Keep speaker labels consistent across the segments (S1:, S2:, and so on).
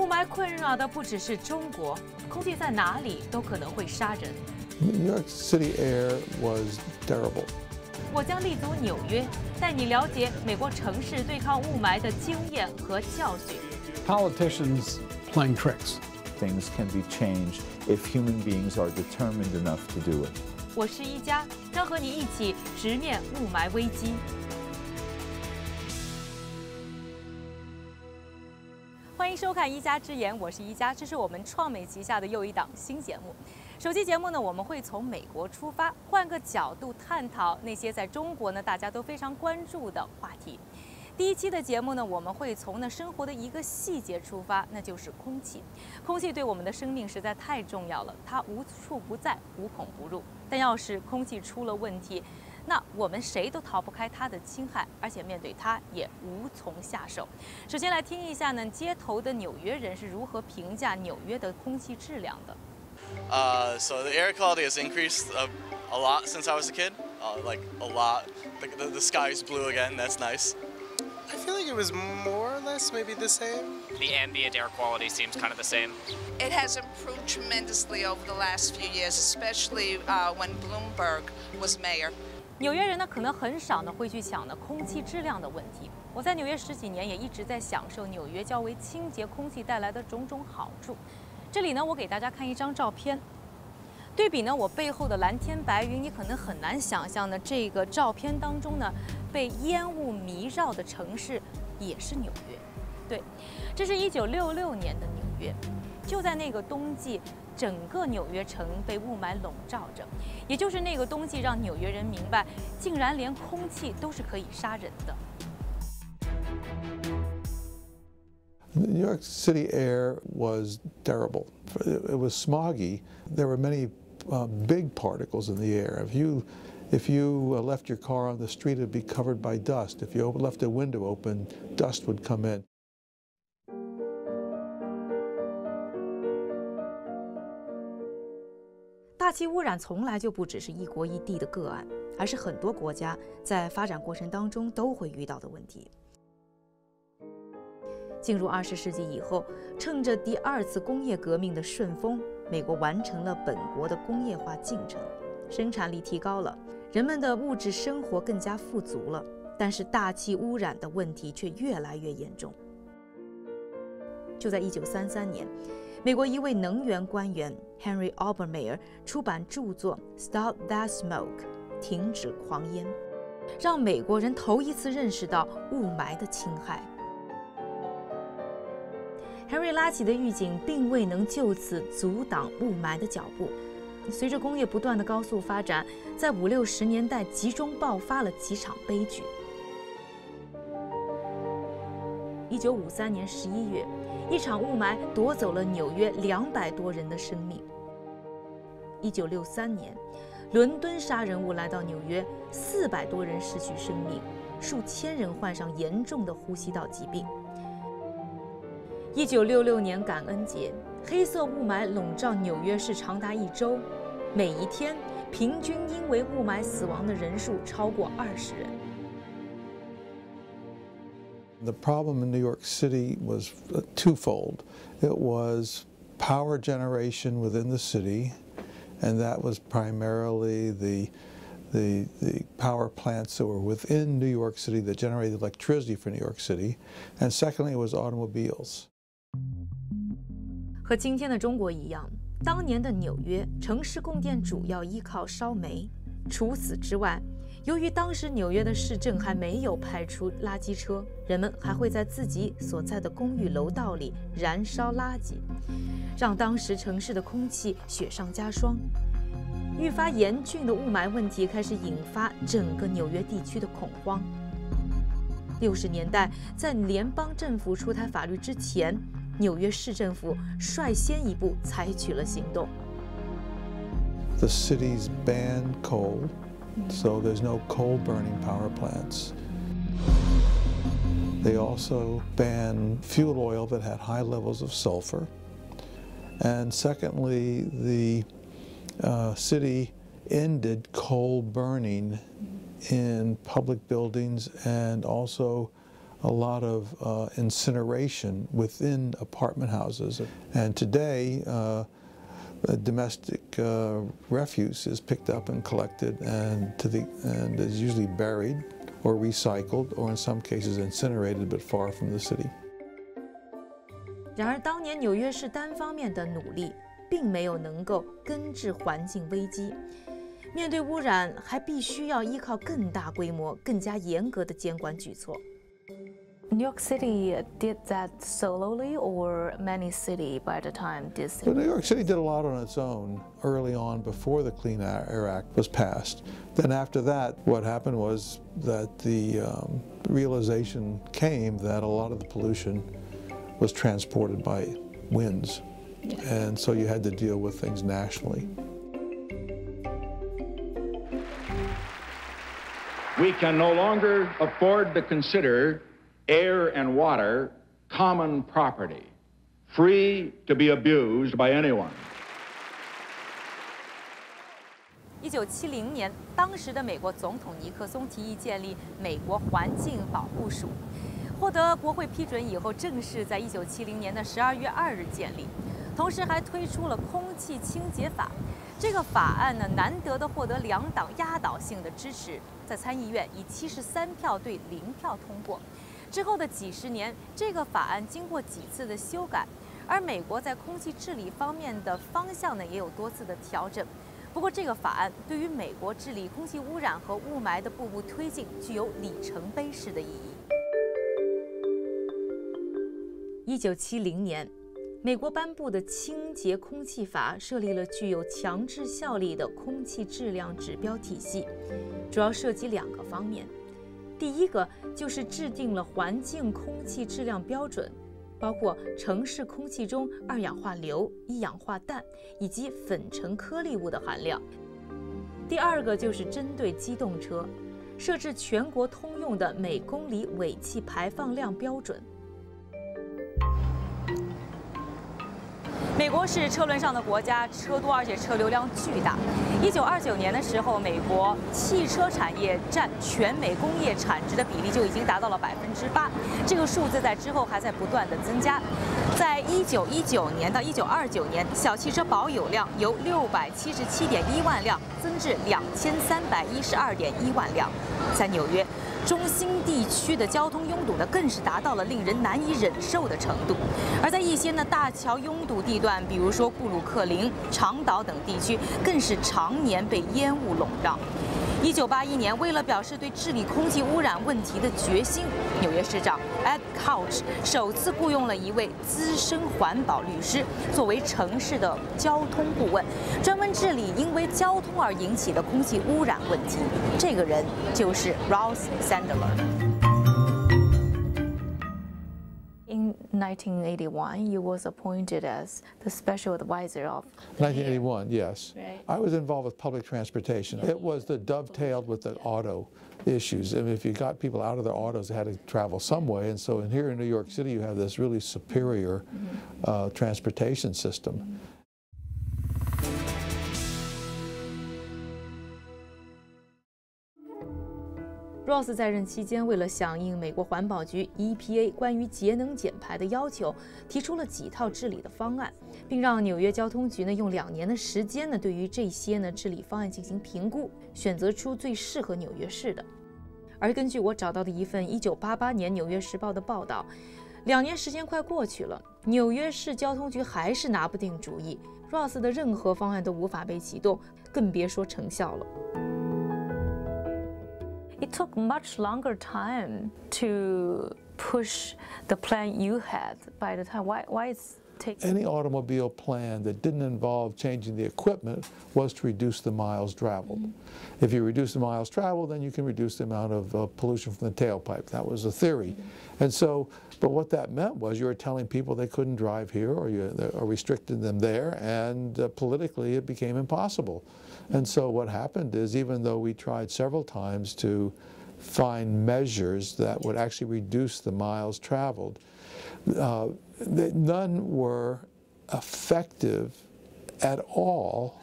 S1: 雾霾困扰的不只是中国，空气在哪里都可能会杀人。
S2: New York City air was terrible.
S1: 我将立足纽约，带你了解美国城市对抗雾霾的经验和教训。
S3: Politicians playing tricks.
S4: Things can be changed if human beings are determined enough to do it.
S1: 我是一加，将和你一起直面雾霾危机。收看《一家之言》，我是一家，这是我们创美旗下的又一档新节目。首期节目呢，我们会从美国出发，换个角度探讨那些在中国呢大家都非常关注的话题。第一期的节目呢，我们会从呢生活的一个细节出发，那就是空气。空气对我们的生命实在太重要了，它无处不在，无孔不入。但要是空气出了问题，那我们谁都逃不开它的侵害，而且面对它也无从下手。首先来听一下呢，街头的纽约人是如何评价纽约的空气质量的。
S5: Uh, so the air quality has increased a, a lot since I was a kid. Uh, like a lot. The, the, the sky's blue again. That's nice.
S6: I feel like it was more or less maybe the same.
S7: The ambient air quality seems kind of the same.
S8: It has improved tremendously over the last few years, especially uh, when Bloomberg was mayor.
S1: 纽约人呢，可能很少呢会去想呢空气质量的问题。我在纽约十几年，也一直在享受纽约较为清洁空气带来的种种好处。这里呢，我给大家看一张照片，对比呢我背后的蓝天白云，你可能很难想象呢这个照片当中呢被烟雾迷绕的城市也是纽约。对，这是一九六六年的纽约，就在那个冬季，整个纽约城被雾霾笼罩着。也就是那个冬季，让纽约人明白，竟然连空气都是可以杀人的。
S2: New York City air was terrible. It was smoggy. There were many uh, big particles in the air. If you if you uh, left your car on the street, it'd be covered by dust. If you open, left a window open, dust would come in.
S1: 大气污染从来就不只是一国一地的个案，而是很多国家在发展过程当中都会遇到的问题。进入二十世纪以后，趁着第二次工业革命的顺风，美国完成了本国的工业化进程，生产力提高了，人们的物质生活更加富足了，但是大气污染的问题却越来越严重。就在一九三三年，美国一位能源官员 Henry Obermeyer 出版著作《Stop That Smoke》，停止狂烟，让美国人头一次认识到雾霾的侵害。Henry 拉起的预警并未能就此阻挡雾霾的脚步。随着工业不断的高速发展，在五六十年代集中爆发了几场悲剧。一九五三年十一月，一场雾霾夺走了纽约两百多人的生命。一九六三年，伦敦杀人雾来到纽约，四百多人失去生命，数千人患上严重的呼吸道疾病。一九六六年感恩节，黑色雾霾笼罩纽约市长达一周，每一天平均因为雾霾死亡的人数超过二十人。
S2: The problem in New York City was uh, twofold. It was power generation within the city, and that was primarily the, the, the power plants that were within New York City that generated electricity for New York City. And secondly, it was automobiles.
S1: 和今天的中国一样，当年的纽约城市供电主要依靠烧煤。除此之外， 由于当时纽约的市政还没有派出垃圾车，人们还会在自己所在的公寓楼道里燃烧垃圾，让当时城市的空气雪上加霜。愈发严峻的雾霾问题开始引发整个纽约地区的恐慌。六十年代，在联邦政府出台法律之前，纽约市政府率先一步采取了行动。
S2: The city's ban coal, so there's no coal burning power plants. They also banned fuel oil that had high levels of sulfur. And secondly, the uh, city ended coal burning in public buildings and also a lot of uh, incineration within apartment houses. And today, uh, domestic uh, refuse is picked up and collected and, to the, and is usually buried or recycled or in some cases incinerated but far from the city.
S1: 然而，当年纽约市单方面的努力，并没有能够根治环境危机。面对污染，还必须要依靠更大规模、更加严格的监管举措。 New York City did that solely, or many cities by the time this.
S2: Well, New York City did a lot on its own early on before the Clean Air Act was passed. Then after that, what happened was that the um, realization came that a lot of the pollution was transported by winds. And so you had to deal with things nationally.
S9: We can no longer afford to consider air and water common property, free to be abused by anyone.
S1: 一九七零年，当时的美国总统尼克松提议建立美国环境保护署，获得国会批准以后，正式在一九七零年的十二月二日建立。同时还推出了空气清洁法，这个法案呢，难得的获得两党压倒性的支持，在参议院以七十三票对零票通过。之后的几十年，这个法案经过几次的修改，而美国在空气治理方面的方向呢，也有多次的调整。不过，这个法案对于美国治理空气污染和雾霾的步步推进，具有里程碑式的意义。一九七零年，美国颁布的清洁空气法设立了具有强制效力的空气质量指标体系，主要涉及两个方面。第一个就是制定了环境空气质量标准，包括城市空气中二氧化硫、一氧化氮以及粉尘颗粒物的含量。第二个就是针对机动车，设置全国通用的每公里尾气排放量标准。美国是车轮上的国家，车多而且车流量巨大。一九二九年的时候，美国汽车产业占全美工业产值的比例就已经达到了百分之八，这个数字在之后还在不断的增加。在一九一九年到一九二九年，小汽车保有量由六百七十七点一万辆增至两千三百一十二点一万辆。在纽约。中心地区的交通拥堵呢，更是达到了令人难以忍受的程度。而在一些呢大桥拥堵地段，比如说布鲁克林、长岛等地区，更是常年被烟雾笼罩。一九八一年，为了表示对治理空气污染问题的决心，纽约市长 Ed Couch 首次雇佣了一位资深环保律师，作为城市的交通顾问，专门治理因为交通而引起的空气污染问题。这个人就是 Ross Sandler。In 1981, you was appointed as the special advisor of.
S2: 1981, yes.
S1: Right.
S2: I was involved with public transportation. It was the dovetailed with the auto issues. I mean, if you got people out of their autos, they had to travel some way. And so in here in New York City, you have this really superior uh, transportation system.
S1: Ross 在任期间，为了响应美国环保局 EPA 关于节能减排的要求，提出了几套治理的方案，并让纽约交通局呢用两年的时间呢，对于这些呢治理方案进行评估，选择出最适合纽约市的。而根据我找到的一份1988年《纽约时报》的报道，两年时间快过去了，纽约市交通局还是拿不定主意，Ross 的任何方案都无法被启动，更别说成效了。It took much longer time to push the plan you had by the time. Why, why is
S2: any automobile plan that didn't involve changing the equipment was to reduce the miles traveled. Mm -hmm. If you reduce the miles traveled, then you can reduce the amount of uh, pollution from the tailpipe. That was the theory. Mm -hmm. And so, but what that meant was you were telling people they couldn't drive here or you or restricting them there, and uh, politically it became impossible. And so what happened is even though we tried several times to find measures that would actually reduce the miles traveled, uh, none were effective at all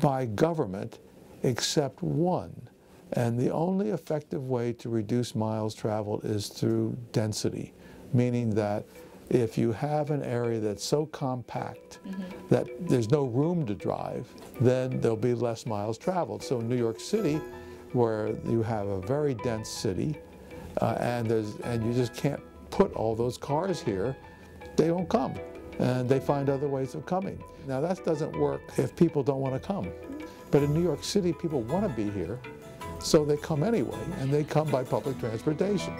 S2: by government except one, And the only effective way to reduce miles traveled is through density, meaning that if you have an area that's so compact that there's no room to drive, then there'll be less miles traveled. So in New York City, where you have a very dense city, uh, and there's and you just can't put all those cars here, they don't come, and they find other ways of coming. Now that doesn't work if people don't want to come, but in New York City, people want to be here, so they come anyway, and they come by public transportation.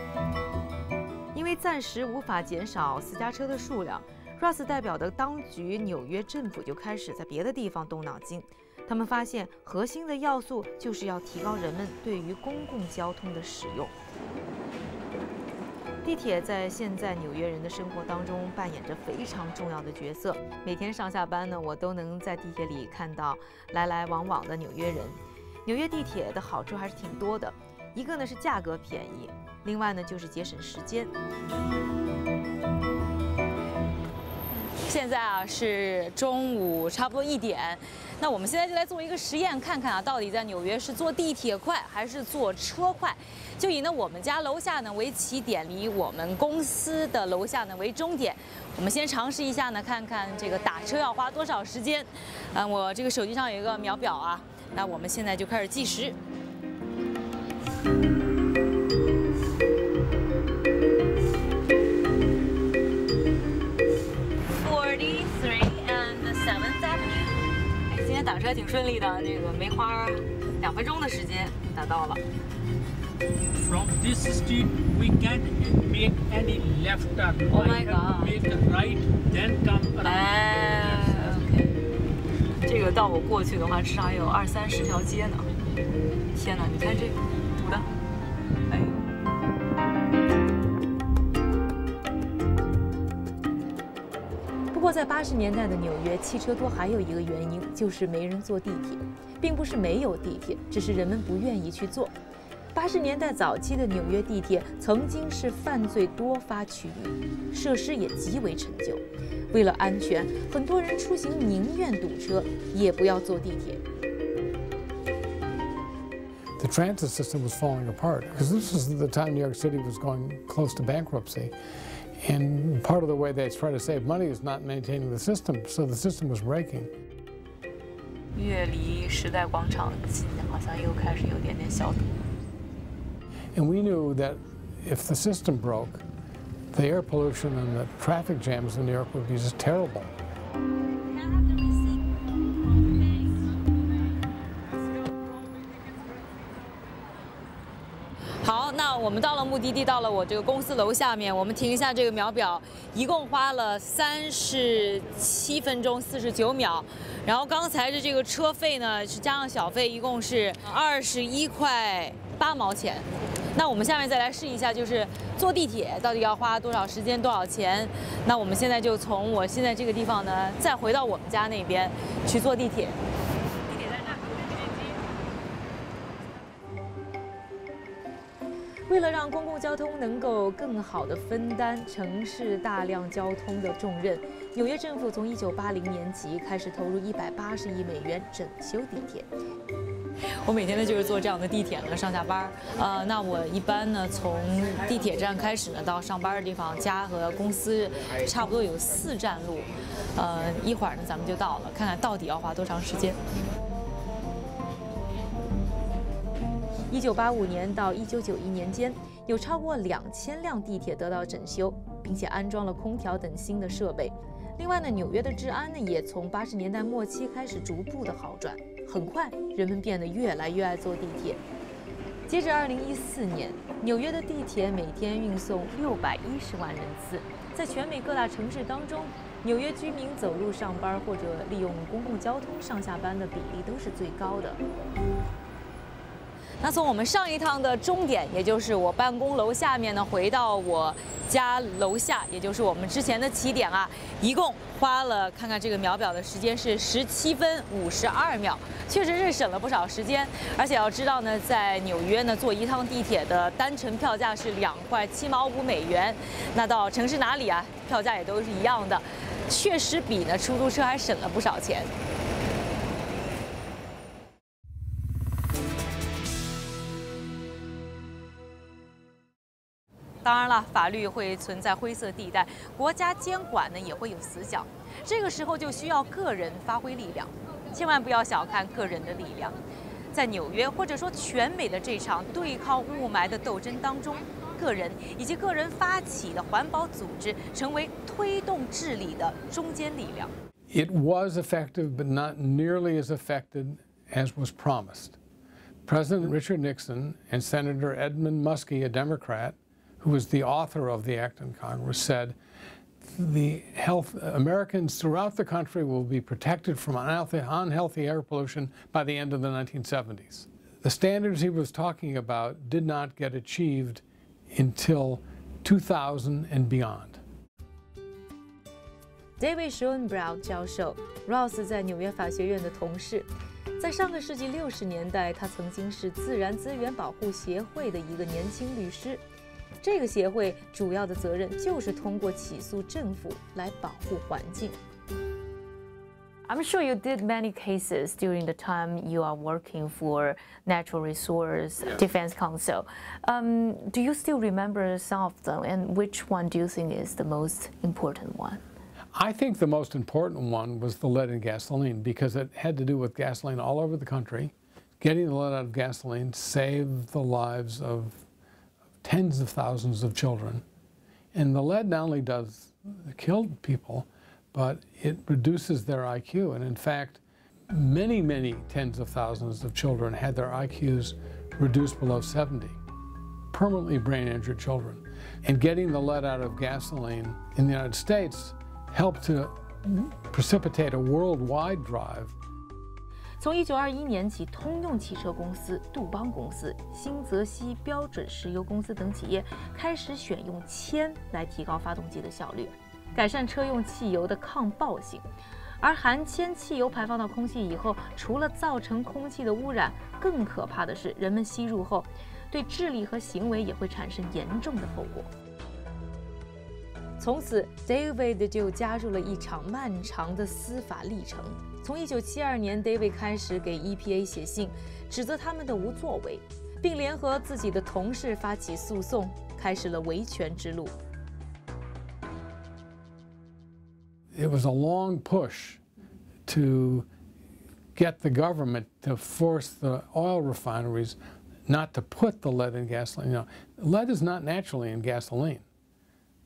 S1: 暂时无法减少私家车的数量，Russ 代表的当局纽约政府就开始在别的地方动脑筋。他们发现核心的要素就是要提高人们对于公共交通的使用。地铁在现在纽约人的生活当中扮演着非常重要的角色。每天上下班呢，我都能在地铁里看到来来往往的纽约人。纽约地铁的好处还是挺多的，一个呢是价格便宜，另外呢就是节省时间。现在啊是中午差不多一点，那我们现在就来做一个实验，看看啊到底在纽约是坐地铁快还是坐车快。就以呢我们家楼下呢为起点，离我们公司的楼下呢为终点。我们先尝试一下呢，看看这个打车要花多少时间。嗯，我这个手机上有一个秒表啊，那我们现在就开始计时。打车挺顺利的，这个没花两分钟的时间打到了。
S10: From this street, we can't make any left turn.
S1: Oh my God.
S10: Make right, then come around.
S1: 哎，OK，这个到我过去的话，至少有二三十条街呢。天哪，你看这堵的，过，在八十年代的纽约，汽车多还有一个原因，就是没人坐地铁，并不是没有地铁，只是人们不愿意去坐。八十年代早期的纽约地铁曾经是犯罪多发区域，设施也极为陈旧。为了安全，很多人出行宁愿堵车，也不要坐地铁。
S3: The transit system was falling apart because this was the time New York City was going close to bankruptcy. And part of the way they try to save money is not maintaining the system, so the system was breaking.
S1: 越离时代广场近，好像又开始有点点小堵。
S3: And we knew that if the system broke, the air pollution and the traffic jams in New York would be just terrible.
S1: 我们到了目的地，到了我这个公司楼下面，我们停一下这个秒表，一共花了三十七分钟四十九秒。然后刚才的这个车费呢，是加上小费，一共是二十一块八毛钱。那我们下面再来试一下，就是坐地铁到底要花多少时间、多少钱？那我们现在就从我现在这个地方呢，再回到我们家那边去坐地铁。为了让公共交通能够更好地分担城市大量交通的重任，纽约政府从1980年起开始投入180亿美元整修地铁。我每天呢就是坐这样的地铁呢上下班儿，呃，那我一般呢从地铁站开始呢到上班的地方，家和公司差不多有四站路，呃，一会儿呢咱们就到了，看看到底要花多长时间。一九八五年到一九九一年间，有超过两千辆地铁得到整修，并且安装了空调等新的设备。另外呢，纽约的治安呢也从八十年代末期开始逐步的好转。很快，人们变得越来越爱坐地铁。截至二零一四年，纽约的地铁每天运送六百一十万人次，在全美各大城市当中，纽约居民走路上班或者利用公共交通上下班的比例都是最高的。那从我们上一趟的终点，也就是我办公楼下面呢，回到我家楼下，也就是我们之前的起点啊，一共花了看看这个秒表的时间是十七分五十二秒，确实是省了不少时间。而且要知道呢，在纽约呢，坐一趟地铁的单程票价是两块七毛五美元，那到城市哪里啊，票价也都是一样的，确实比呢出租车还省了不少钱。当然了，法律会存在灰色地带，国家监管呢也会有死角。这个时候就需要个人发挥力量，千万不要小看个人的力量。在纽约或者说全美的这场对抗雾霾的斗争当中，个人以及个人发起的环保组织成为推动治理的中坚力量。
S3: It was effective, but not nearly as effective as was promised. President Richard Nixon and Senator Edmund Muskie, a Democrat, who was the author of the act in Congress, said the health Americans throughout the country will be protected from unhealthy, unhealthy air pollution by the end of the 1970s. The standards he was talking about did not get achieved until 2000 and beyond.
S1: David Schoenbrow 教授，Ross 在纽约法学院的同事，在上个世纪六十年代，他曾经是自然资源保护协会的一个年轻律师。 这个协会主要的责任就是通过起诉政府来保护环境。I'm sure you did many cases during the time you are working for Natural Resource Defense Council. Um, do you still remember some of them, and which one do you think is the most important one?
S3: I think the most important one was the lead in gasoline because it had to do with gasoline all over the country. Getting the lead out of gasoline saved the lives of tens of thousands of children. And the lead not only does kill people, but it reduces their IQ. And in fact, many, many tens of thousands of children had their IQs reduced below 70, permanently brain injured children. And getting the lead out of gasoline in the United States helped to precipitate a worldwide drive
S1: 从一九二一年起，通用汽车公司、杜邦公司、新泽西标准石油公司等企业开始选用铅来提高发动机的效率，改善车用汽油的抗爆性。而含铅汽油排放到空气以后，除了造成空气的污染，更可怕的是，人们吸入后，对智力和行为也会产生严重的后果。从此，David 就加入了一场漫长的司法历程。从1972年，David 开始给 EPA 写信，指责他们的无作为，并联合自己的同事发起诉讼，开始了维权之路。
S3: It was a long push to get the government to force the oil refineries not to put the lead in gasoline. You know, lead is not naturally in gasoline.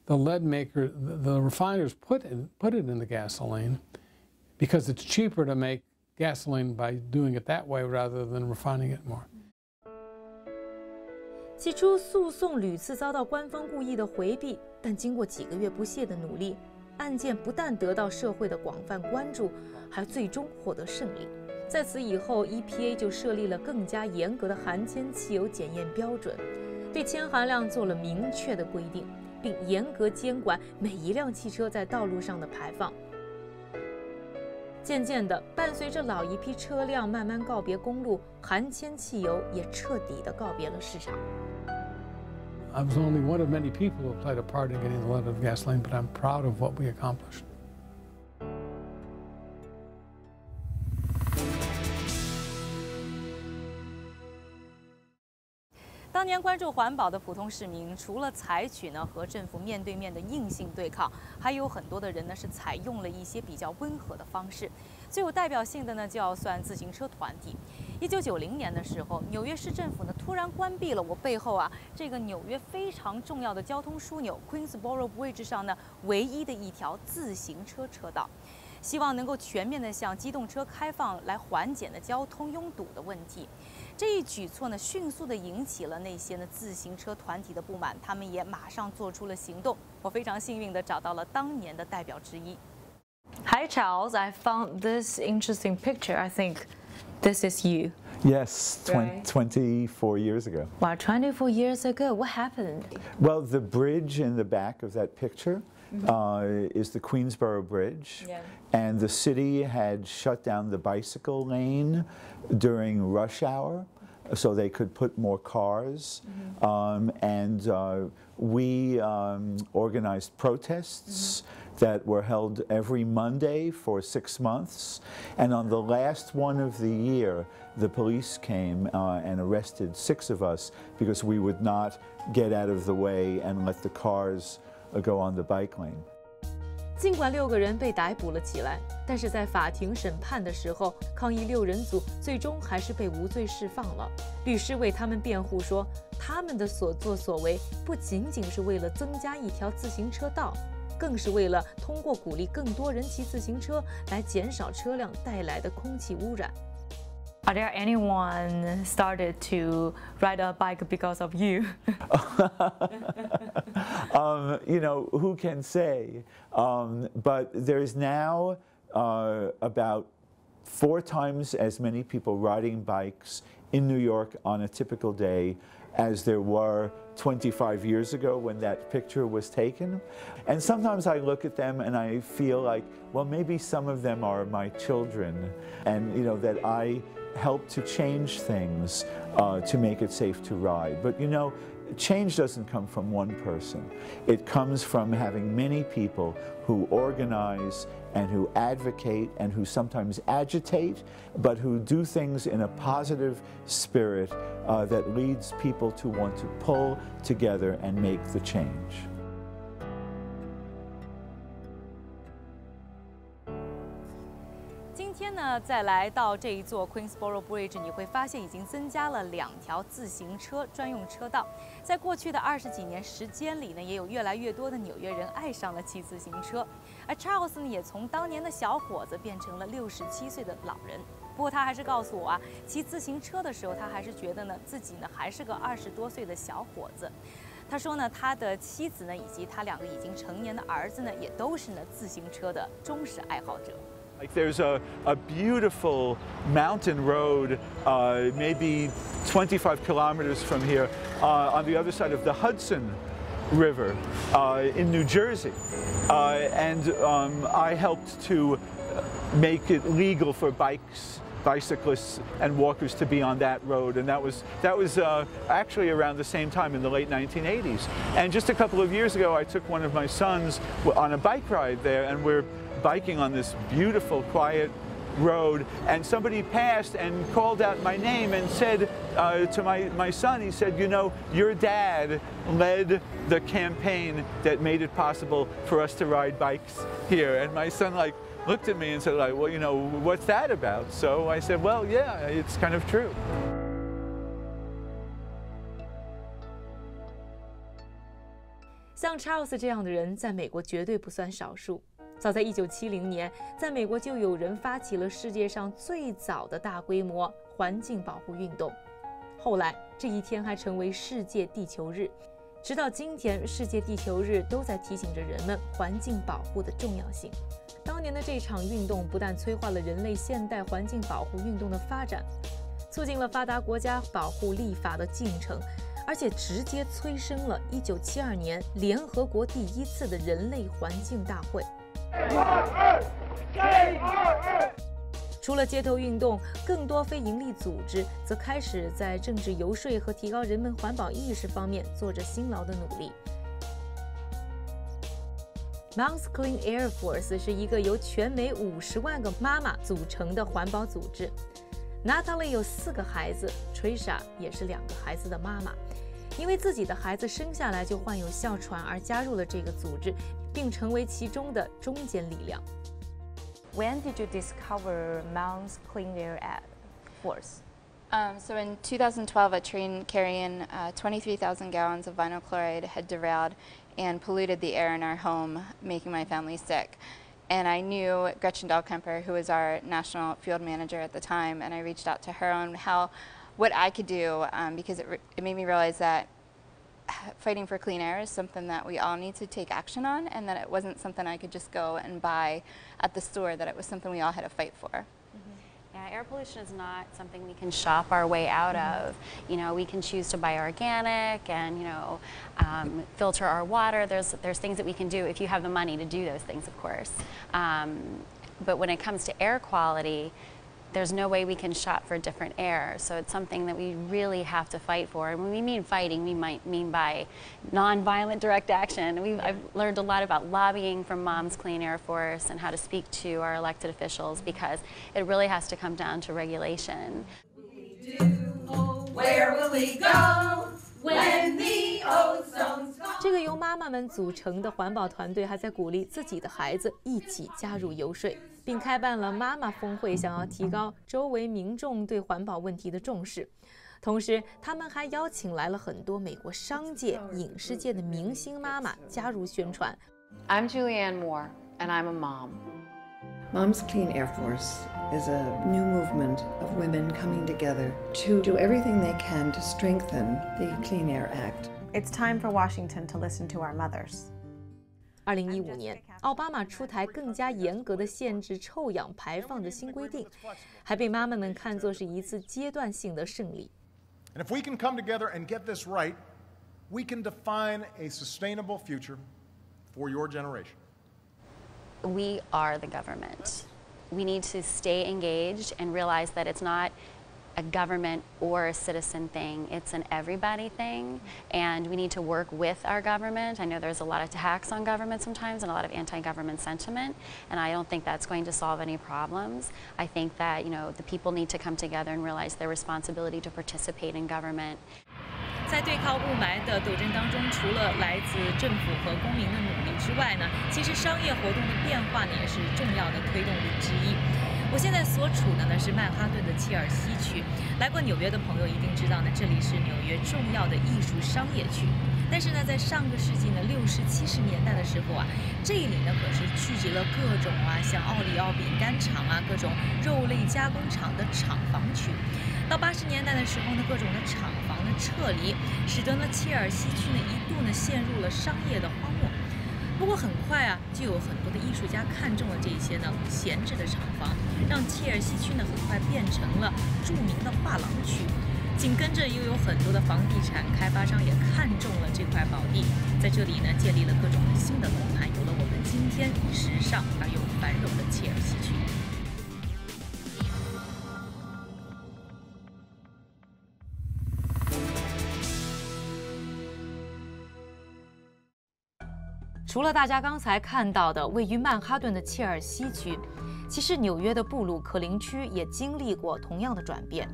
S3: The lead maker, the, refiners put it, put it in the gasoline because it's cheaper to make gasoline by doing it that way rather than refining it more.
S1: 起初，诉讼屡次遭到官方故意的回避，但经过几个月不懈的努力，案件不但得到社会的广泛关注，还最终获得胜利。在此以后，EPA 就设立了更加严格的含铅汽油检验标准，对铅含量做了明确的规定，并严格监管每一辆汽车在道路上的排放。渐渐的，伴随着老一批车辆慢慢告别公路，含铅汽油也彻底的告别了市场。
S3: I was only one of many people who played a part in getting the lead of gasoline, but I'm proud of what we accomplished.
S1: 当年关注环保的普通市民，除了采取呢和政府面对面的硬性对抗，还有很多的人呢是采用了一些比较温和的方式。最有代表性的呢，就要算自行车团体。一九九零年的时候，纽约市政府呢突然关闭了我背后啊这个纽约非常重要的交通枢纽 Queensboro Bridge 上呢唯一的一条自行车车道，希望能够全面的向机动车开放，来缓解呢交通拥堵的问题。这一举措呢，迅速的引起了那些呢自行车团体的不满，他们也马上做出了行动。我非常幸运的找到了当年的代表之一。Hi Charles, I found this interesting picture. I think this is you.
S4: Yes,
S1: Right.
S4: 24 years ago.
S1: Wow, 24 years ago, what happened?
S4: Well, the bridge in the back of that picture uh, is the Queensboro Bridge.
S1: Yeah.
S4: And the city had shut down the bicycle lane during rush hour so they could put more cars. Um, and uh, we um, organized protests that were held every Monday for six months. And on the last one of the year, the police came uh, and arrested six of us because we would not get out of the way and let the cars go on the bike lane.
S1: 尽管六个人被逮捕了起来，但是在法庭审判的时候，抗议六人组最终还是被无罪释放了。律师为他们辩护说，他们的所作所为不仅仅是为了增加一条自行车道，更是为了通过鼓励更多人骑自行车来减少车辆带来的空气污染。Are there anyone started to ride a bike because of you?
S4: um, you know, who can say? Um, but there's now uh, about four times as many people riding bikes in New York on a typical day as there were 25 years ago when that picture was taken. And sometimes I look at them and I feel like, well, maybe some of them are my children. And, you know, that I help to change things uh, to make it safe to ride. But you know, change doesn't come from one person. It comes from having many people who organize and who advocate and who sometimes agitate, but who do things in a positive spirit uh, that leads people to want to pull together and make the change.
S1: 那再来到这一座 Queensboro Bridge，你会发现已经增加了两条自行车专用车道。在过去的二十几年时间里呢，也有越来越多的纽约人爱上了骑自行车。而 Charles 呢，也从当年的小伙子变成了六十七岁的老人。不过他还是告诉我啊，骑自行车的时候，他还是觉得呢自己呢还是个二十多岁的小伙子。他说呢，他的妻子呢以及他两个已经成年的儿子呢，也都是呢自行车的忠实爱好者。
S4: Like there's a, a beautiful mountain road, uh, maybe 25 kilometers from here, uh, on the other side of the Hudson River uh, in New Jersey. Uh, and um, I helped to make it legal for bikes bicyclists and walkers to be on that road and that was that was uh, actually around the same time in the late 1980s and just a couple of years ago I took one of my sons on a bike ride there and we're biking on this beautiful, quiet road, and somebody passed and called out my name and said uh, to my, my son, he said, you know, your dad led the campaign that made it possible for us to ride bikes here. And my son like looked at me and said like, well, you know, what's that about? So I said, well, yeah, it's kind of true.
S1: 像 Charles 这样的人，在美国绝对不算少数。 早在1970年，在美国就有人发起了世界上最早的大规模环境保护运动。后来，这一天还成为世界地球日。直到今天，世界地球日都在提醒着人们环境保护的重要性。当年的这场运动不但催化了人类现代环境保护运动的发展，促进了发达国家保护立法的进程，而且直接催生了1972年联合国第一次的人类环境大会。除了街头运动，更多非营利组织则开始在政治游说和提高人们环保意识方面做着辛劳的努力。Moms Clean Air Force 是一个由全美五十万个妈妈组成的环保组织。Natalie 有四个孩子，Trisha 也是两个孩子的妈妈。因为自己的孩子生下来就患有哮喘而加入了这个组织，并成为其中的中坚力量。When did you discover Mounds Clean Air Force?
S11: Um, so in 2012, a train carrying uh, 23,000 gallons of vinyl chloride had derailed and polluted the air in our home, making my family sick. And I knew Gretchen Dahlkemper, who was our national field manager at the time, and I reached out to her on how what I could do um, because it, it made me realize that fighting for clean air is something that we all need to take action on and that it wasn't something I could just go and buy at the store, that it was something we all had to fight for.
S12: Mm-hmm. Yeah, air pollution is not something we can shop our way out mm-hmm. of. You know, we can choose to buy organic and, you know, um, filter our water. There's, there's things that we can do if you have the money to do those things, of course. Um, but when it comes to air quality, there's no way we can shop for different air. So it's something that we really have to fight for. And when we mean fighting, we might mean by nonviolent direct action. We've, I've learned a lot about lobbying from Mom's Clean Air Force and how to speak to our elected officials because it really has to come down to regulation.
S1: Where will we go when the ozone's gone? 这个由妈妈们组成的环保团队还在鼓励自己的孩子一起加入游说。 并开办了妈妈峰会，想要提高周围民众对环保问题的重视。同时，他们还邀请来了很多美国商界、影视界的明星妈妈加入宣传。
S13: I'm Julianne Moore, and I'm a mom.
S14: Mom's Clean Air Force is a new movement of women coming together to do everything they can to strengthen the Clean Air Act.
S15: It's time for Washington to listen to our mothers.
S1: 二零一五年，奥巴马出台更加严格的限制臭氧排放的新规定，还被妈妈们看作是一次阶段性的胜利。
S16: And if we can come together and get this right, we can define a sustainable future for your generation.
S12: We are the government. We need to stay engaged and realize that it's not a government or a citizen thing. It's an everybody thing, and we need to work with our government. I know there's a lot of attacks on government sometimes and a lot of anti-government sentiment, and I don't think that's going to solve any problems. I think that you know the people need to come together and realize their responsibility to participate in government.
S1: 在对抗雾霾的斗争当中，除了来自政府和公民的努力之外呢，其实商业活动的变化呢也是重要的推动力之一。 我现在所处的呢是曼哈顿的切尔西区，来过纽约的朋友一定知道呢，这里是纽约重要的艺术商业区。但是呢，在上个世纪呢六十七十年代的时候啊，这里呢可是聚集了各种啊，像奥利奥饼干厂啊，各种肉类加工厂的厂房区。到八十年代的时候呢，各种的厂房的撤离，使得呢切尔西区呢一度呢陷入了商业的荒漠。不过很快啊，就有很多的艺术家看中了这些呢闲置的厂房，让切尔西区呢很快变成了著名的画廊区。紧跟着又有很多的房地产开发商也看中了这块宝地，在这里呢建立了各种的新的楼盘，有了我们今天时尚而又繁荣的切尔西区。除了大家刚才看到的位于曼哈顿的切尔西区，其实纽约的布鲁克林区也经历过同样的转变。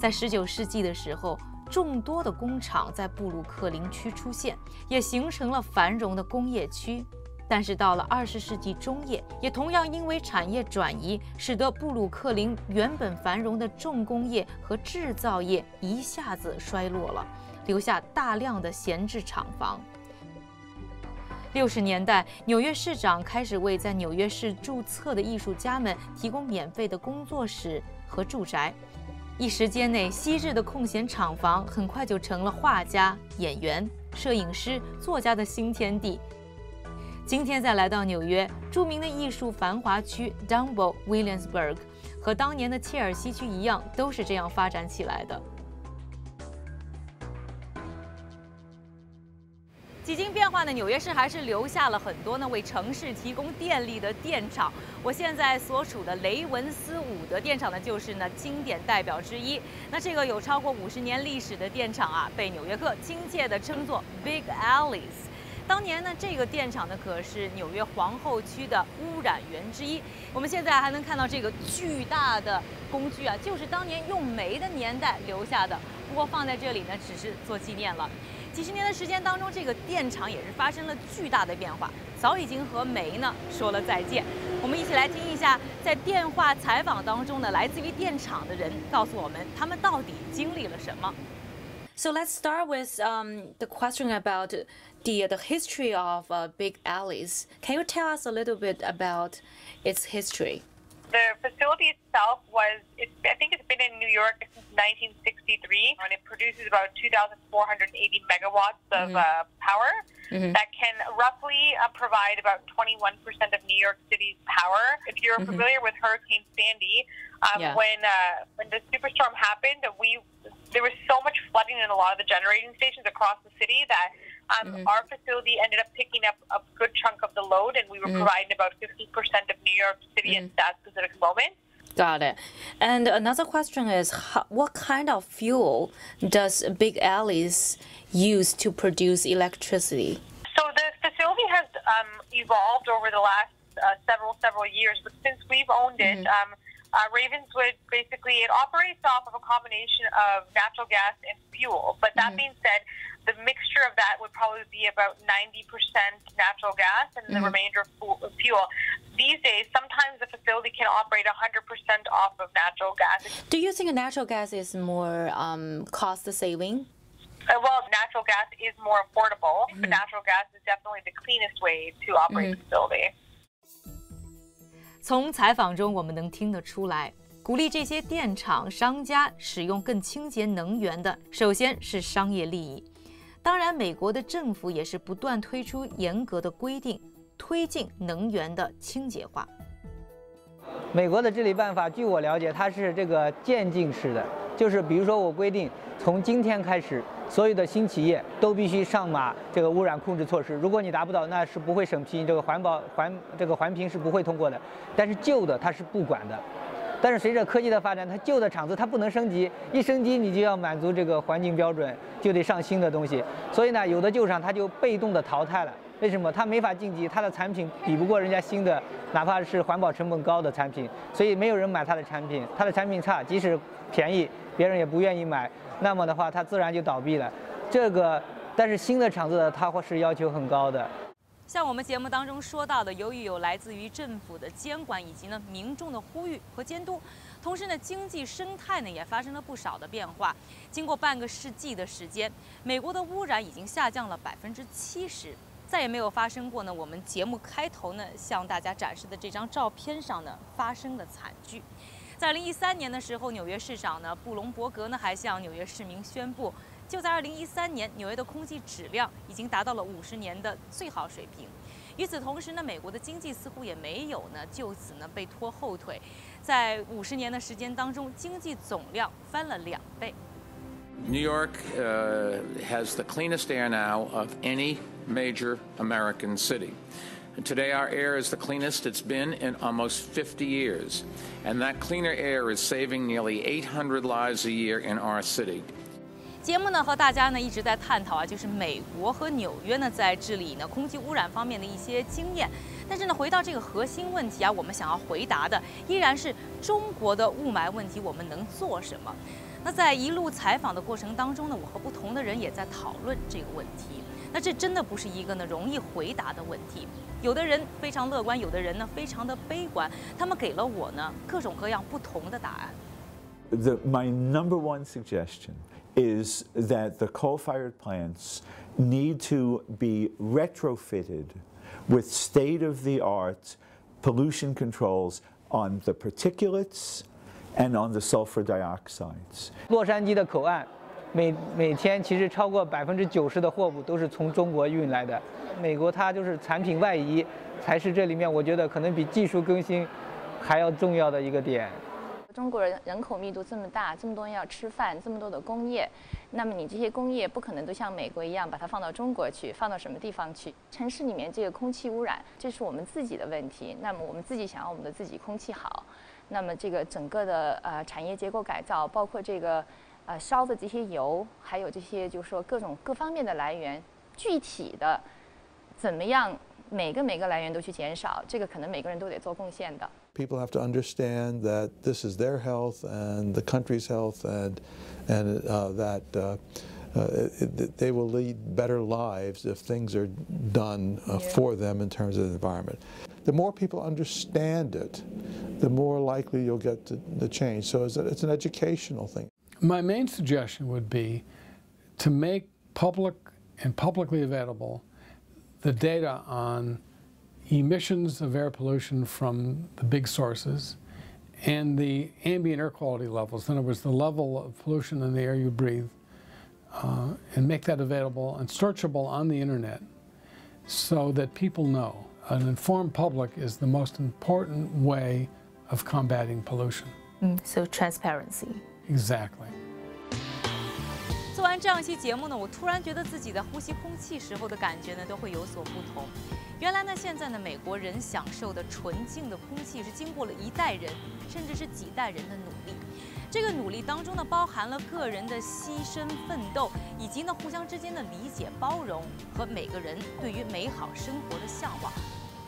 S1: 在19世纪的时候，众多的工厂在布鲁克林区出现，也形成了繁荣的工业区。但是到了20世纪中叶，也同样因为产业转移，使得布鲁克林原本繁荣的重工业和制造业一下子衰落了，留下大量的闲置厂房。六十年代，纽约市长开始为在纽约市注册的艺术家们提供免费的工作室和住宅。一时间内，昔日的空闲厂房很快就成了画家、演员、摄影师、作家的新天地。今天再来到纽约，著名的艺术繁华区 Dumbo Williamsburg，和当年的切尔西区一样，都是这样发展起来的。几经变化呢，纽约市还是留下了很多呢为城市提供电力的电厂。我现在所处的雷文斯伍德电厂呢，就是呢经典代表之一。那这个有超过五十年历史的电厂啊，被纽约客亲切地称作 Big Alice。当年呢，这个电厂呢可是纽约皇后区的污染源之一。我们现在还能看到这个巨大的工具啊，就是当年用煤的年代留下的。不过放在这里呢，只是做纪念了。几十年的时间当中，这个电厂也是发生了巨大的变化，早已经和煤呢说了再见。我们一起来听一下，在电话采访当中呢，来自于电厂的人告诉我们，他们到底经历了什么。So let's start with um, the question about the the history of uh, Big Alice. Can you tell us a little bit about its history?
S17: The facility itself was, I think it's been in New York since 1963, and it produces about 2,480 megawatts of mm-hmm. uh, power mm-hmm. that can roughly uh, provide about 21% of New York City's power. If you're mm-hmm. familiar with Hurricane Sandy, um, yeah. when uh, when the superstorm happened, we there was so much flooding in a lot of the generating stations across the city that um, mm-hmm. Our facility ended up picking up a good chunk of the load, and we were mm-hmm. providing about 50% of New York City mm-hmm. at that specific moment.
S1: Got it. And another question is how, what kind of fuel does Big Alice use to produce electricity?
S17: So the facility has um, evolved over the last uh, several several years, but since we've owned it,
S1: Mhm.
S17: um, uh, Ravenswood basically it operates off of a combination of natural gas and fuel. But that
S1: Mhm.
S17: being said, the mixture of that would probably be about 90% natural gas and the
S1: Mhm.
S17: remainder fu- fuel. These days, sometimes the facility can operate 100% off of natural gas.
S1: Do you think natural gas is more um, cost saving?
S17: Uh, well, natural gas is more affordable, but natural gas is definitely the cleanest way to operate the facility.
S1: 从采访中我们能听得出来，鼓励这些电厂商家使用更清洁能源的，首先是商业利益。当然，美国的政府也是不断推出严格的规定，推进能源的清洁化。
S18: 美国的治理办法，据我了解，它是这个渐进式的，就是比如说我规定，从今天开始，所有的新企业都必须上马这个污染控制措施，如果你达不到，那是不会审批，这个环保环这个环评是不会通过的。但是旧的它是不管的，但是随着科技的发展，它旧的厂子它不能升级，一升级你就要满足这个环境标准，就得上新的东西，所以呢，有的旧厂它就被动的淘汰了。为什么？它没法晋级，它的产品比不过人家新的，哪怕是环保成本高的产品，所以没有人买它的产品。它的产品差，即使便宜，别人也不愿意买。那么的话，它自然就倒闭了。这个，但是新的厂子它会是要求很高的。
S1: 像我们节目当中说到的，由于有来自于政府的监管以及呢民众的呼吁和监督，同时呢经济生态呢也发生了不少的变化。经过半个世纪的时间，美国的污染已经下降了百分之七十，再也没有发生过呢我们节目开头呢向大家展示的这张照片上呢发生的惨剧。在二零一三年的时候，纽约市长呢布隆伯格呢还向纽约市民宣布。就在二零一三年，纽约的空气质量已经达到了五十年的最好水平。与此同时呢，美国的经济似乎也没有呢就此呢被拖后腿，在五十年的时间当中，经济总量翻了两倍。
S19: New York uh, has the cleanest air now of any major American city. Today, our air is the cleanest it's been in almost 50 years. And that cleaner air is saving nearly 800 lives a year in our city.
S1: 节目呢和大家呢一直在探讨啊，就是美国和纽约呢在治理呢空气污染方面的一些经验。但是呢，回到这个核心问题啊，我们想要回答的依然是中国的雾霾问题，我们能做什么？那在一路采访的过程当中呢，我和不同的人也在讨论这个问题。那这真的不是一个呢容易回答的问题。有的人非常乐观，有的人呢非常的悲观，他们给了我呢各种各样不同的答案。
S4: The, my number one suggestion is that the coal-fired plants need to be retrofitted with state-of-the-art pollution controls on the particulates and on the sulfur dioxides.
S18: 洛杉矶的口岸， 每每天其实超过百分之九十的货物都是从中国运来的。美国它就是产品外移，才是这里面我觉得可能比技术更新还要重要的一个点。
S11: 中国人人口密度这么大，这么多人要吃饭，这么多的工业，那么你这些工业不可能都像美国一样把它放到中国去，放到什么地方去？城市里面这个空气污染，这是我们自己的问题。那么我们自己想要我们的自己空气好，那么这个整个的呃产业结构改造，包括这个呃烧的这些油，还有这些就是说各种各方面的来源，具体的怎么样每个每个来源都去减少，这个可能每个人都得做贡献的。
S2: People have to understand that this is their health and the country's health, and and uh, that uh, uh, it, they will lead better lives if things are done uh, for them in terms of the environment. The more people understand it, the more likely you'll get to, the change. So it's, a, it's an educational thing.
S3: My main suggestion would be to make public and publicly available the data on emissions of air pollution from the big sources and the ambient air quality levels. In other words, the level of pollution in the air you breathe, uh, and make that available and searchable on the internet so that people know. An informed public is the most important way of combating pollution.
S1: Mm, so transparency.
S3: Exactly.
S1: 做完这样一期节目呢，我突然觉得自己在呼吸空气时候的感觉呢都会有所不同。原来呢，现在呢，美国人享受的纯净的空气是经过了一代人，甚至是几代人的努力。这个努力当中呢，包含了个人的牺牲奋斗，以及呢互相之间的理解包容和每个人对于美好生活的向往。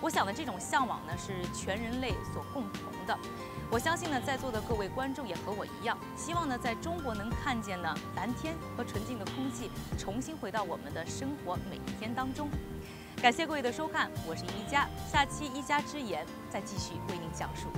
S1: 我想呢这种向往呢，是全人类所共同的。我相信呢，在座的各位观众也和我一样，希望呢，在中国能看见呢蓝天和纯净的空气重新回到我们的生活每一天当中。感谢各位的收看，我是一佳，下期一家之言再继续为您讲述。